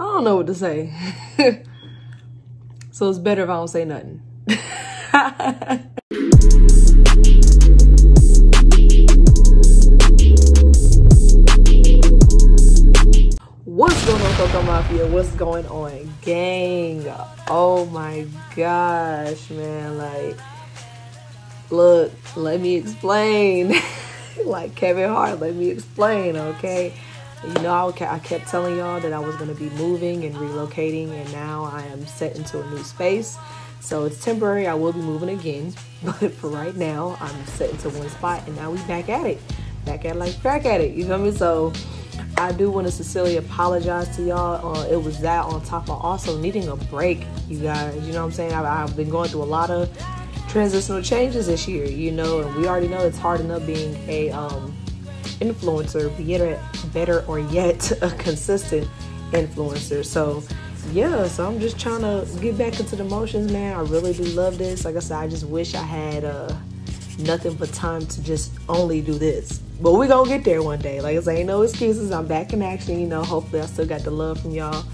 I don't know what to say. so it's better if I don't say nothing. What's going on, Coco Mafia? What's going on, gang? Oh my gosh, man. Like, look, let me explain. like Kevin Hart, let me explain, okay? You know, I kept telling y'all that I was going to be moving and relocating, and now I am set into a new space. So it's temporary. I will be moving again, but for right now, I'm set into one spot, and now we back at it. Back at like back at it. You feel me? So I do want to sincerely apologize to y'all. Uh, it was that on top of also needing a break, you guys. You know what I'm saying? I've, I've been going through a lot of transitional changes this year, you know, and we already know it's hard enough being a um, influencer, be better, better or yet a consistent influencer. So yeah, so I'm just trying to get back into the motions, man. I really do love this. Like I said, I just wish I had uh, nothing but time to just only do this. But we gonna get there one day. Like I say, ain't no excuses. I'm back in action. You know, hopefully I still got the love from y'all.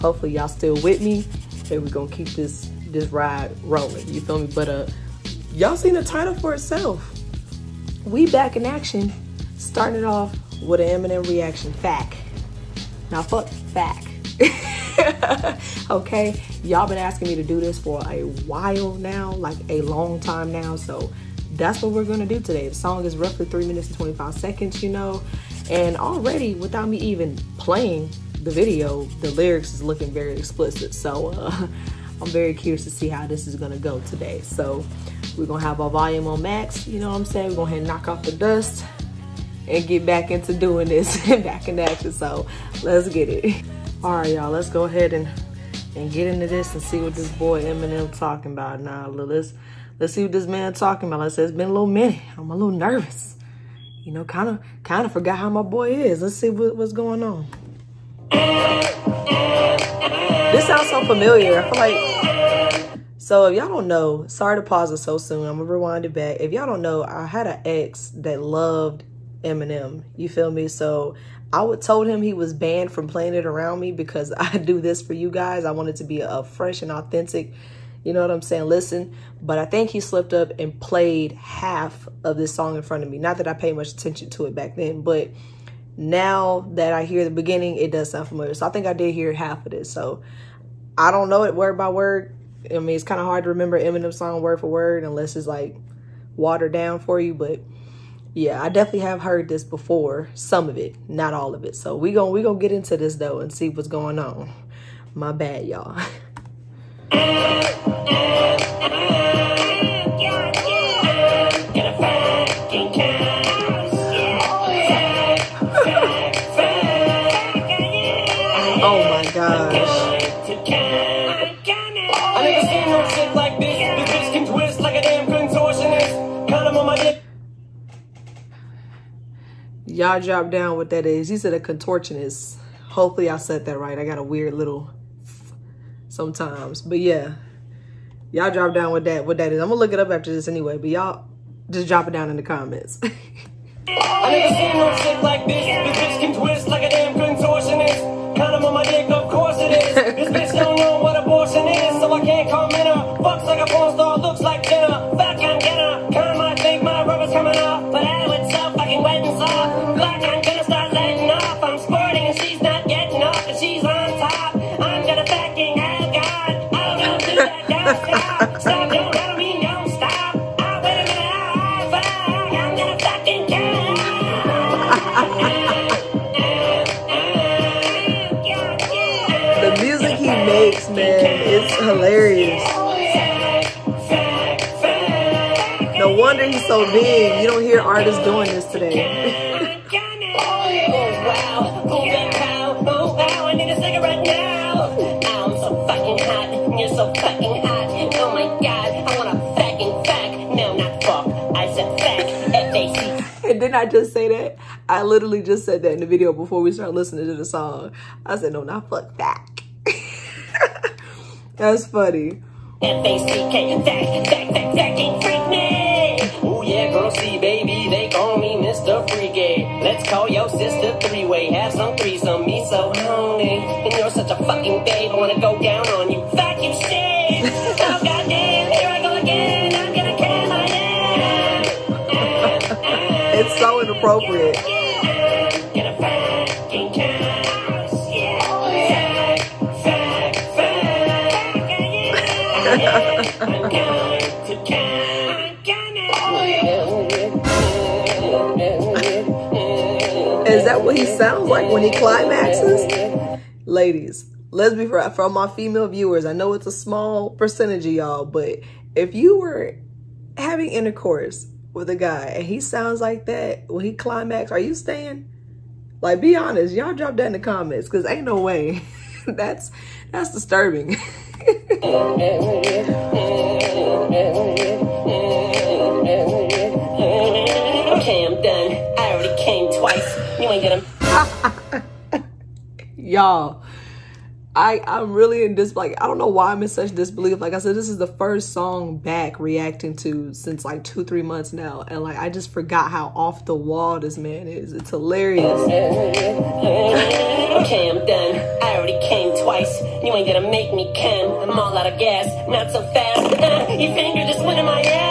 Hopefully y'all still with me, and we gonna keep this this ride rolling. You feel me? But uh, y'all seen the title for itself. We back in action. Starting off with an Eminem reaction. Fack. Now fuck Fack. okay, y'all been asking me to do this for a while now, like a long time now. So that's what we're gonna do today. The song is roughly three minutes and 25 seconds, you know, and already without me even playing the video, the lyrics is looking very explicit. So uh, I'm very curious to see how this is gonna go today. So we're gonna have our volume on max, you know what I'm saying? We're gonna knock off the dust and get back into doing this and back in action. So let's get it. All right, y'all, let's go ahead and and get into this and see what this boy Eminem talking about now. Let's let's see what this man talking about. Let's say it's been a little minute. I'm a little nervous. You know, kind of kind of forgot how my boy is. Let's see what, what's going on. This sounds so familiar. I feel like so if y'all don't know, sorry to pause it so soon. I'm gonna rewind it back. If y'all don't know, I had an ex that loved Eminem. You feel me? So I would told him he was banned from playing it around me because I do this for you guys. I wanted to be a fresh and authentic, you know what I'm saying, listen. But I think he slipped up and played half of this song in front of me. Not that I paid much attention to it back then, but now that I hear the beginning, it does sound familiar. So I think I did hear half of this. So I don't know it word by word. I mean, it's kind of hard to remember Eminem song word for word unless it's like watered down for you, but yeah, I definitely have heard this before, some of it, not all of it. So we going we gonna get into this though and see what's going on. My bad, y'all. oh my gosh. Y'all drop down what that is. He said a contortionist. Hopefully I said that right. I got a weird little sometimes. But yeah. Y'all drop down what that what that is. I'm gonna look it up after this anyway, but y'all just drop it down in the comments. I never seen no shit like this. This bitch can twist like a damn hilarious. No wonder he's so big. You don't hear artists doing this today. Didn't I just say that? I literally just said that in the video before we started listening to the song. I said, no, not fuck Fack. That's funny. Fack, fack, ain't freak me. Oh yeah, girl, see, baby, they call me Mr. Freaky. Let's call your sister three-way, have some threesome, me so horny, and you're such a fucking babe. I wanna go down on you. Vacuum shade. Oh goddamn, here I go again. I'm gonna my ass. It's so inappropriate. What he sounds like when he climaxes? Ladies, let's be for from my female viewers. I know it's a small percentage of y'all, but if you were having intercourse with a guy and he sounds like that when he climax, are you staying? Like, be honest. Y'all drop that in the comments because ain't no way. that's that's disturbing. ain't gonna. y'all i i'm really in this like i don't know why i'm in such disbelief like i said this is the first song back reacting to since like two three months now and like i just forgot how off the wall this man is it's hilarious Okay, I'm done. I already came twice. You ain't gonna make me come. I'm all out of gas. Not so fast. Your finger just went in my ass.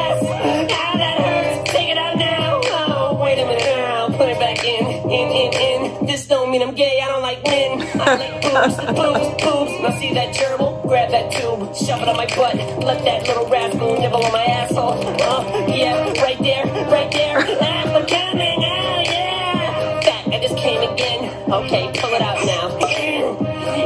Mean I'm gay. I don't like men. I like boobs, boobs, boobs. Now see that gerbil? Grab that tube. Shove it on my butt. Let that little rascal nibble on my asshole. Oh, uh, yeah. Right there. Right there. Ah, I'm coming. Oh, yeah. Back. I just came again. Okay, pull it out now.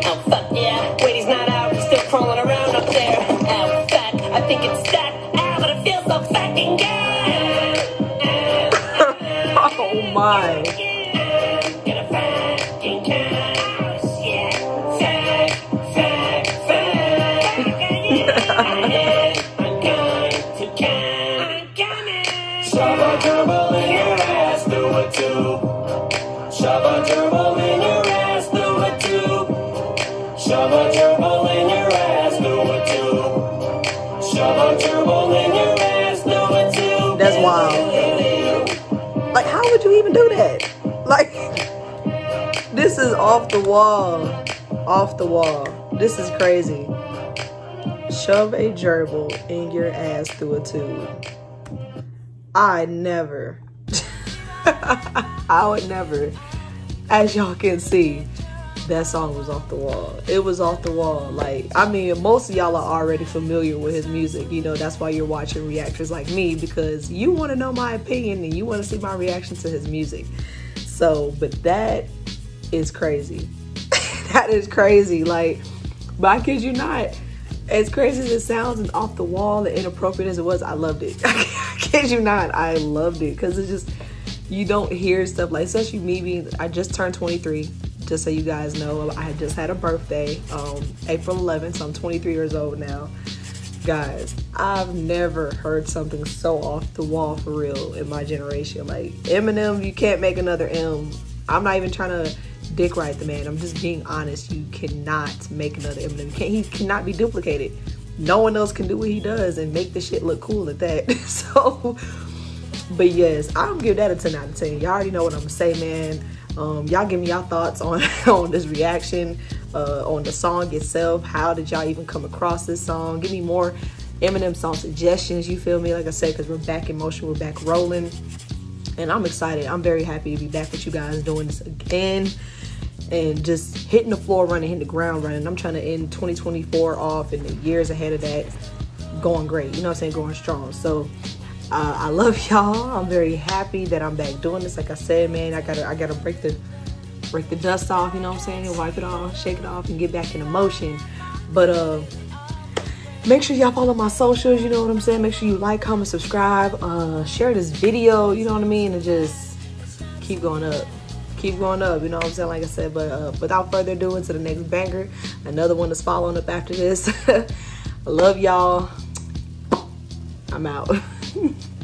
Oh, fuck yeah. Wait, he's not out. He's still crawling around up there. Oh, Ow, fat. I think it's that. Ah, Ow, but it feels so fucking good. Ah, ah, oh my That's wild. like how would you even do that? Like this is off the wall. Off the wall. This is crazy. Shove a gerbil in your ass through a tube. I never. I would never. As y'all can see that song was off the wall. It was off the wall. Like, I mean, most of y'all are already familiar with his music. You know, that's why you're watching reactors like me because you want to know my opinion and you want to see my reaction to his music. So, but that is crazy. that is crazy. Like, but I kid you not. As crazy as it sounds and off the wall and inappropriate as it was, I loved it. I kid you not. I loved it because it's just, you don't hear stuff like, especially me being, I just turned 23 just so you guys know, I just had a birthday, um, April 11th, so I'm 23 years old now. Guys, I've never heard something so off the wall for real in my generation. Like Eminem, you can't make another M. I'm not even trying to dick right the man. I'm just being honest. You cannot make another Eminem. He cannot be duplicated. No one else can do what he does and make the shit look cool at that. so, but yes, I'll give that a 10 out of 10. Y'all already know what I'm gonna say, man. Um, y'all give me y'all thoughts on on this reaction, uh, on the song itself. How did y'all even come across this song? Give me more Eminem song suggestions. You feel me? Like I said, because we're back in motion, we're back rolling, and I'm excited. I'm very happy to be back with you guys doing this again. And just hitting the floor running, hitting the ground running. I'm trying to end 2024 off and the years ahead of that going great. You know what I'm saying? Going strong. So uh, I love y'all. I'm very happy that I'm back doing this. Like I said, man, I gotta I gotta break the break the dust off, you know what I'm saying, and wipe it off, shake it off, and get back in motion. But uh make sure y'all follow my socials, you know what I'm saying? Make sure you like, comment, subscribe, uh share this video, you know what I mean, and just keep going up. Keep going up, you know what I'm saying? Like I said, but uh, without further ado, into the next banger, another one that's following up after this. I love y'all. I'm out. Mm-hmm.